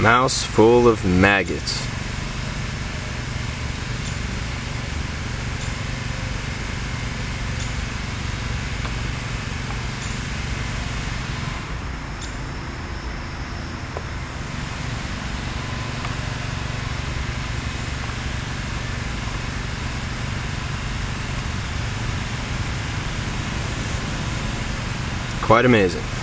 Mouse full of maggots. Quite amazing.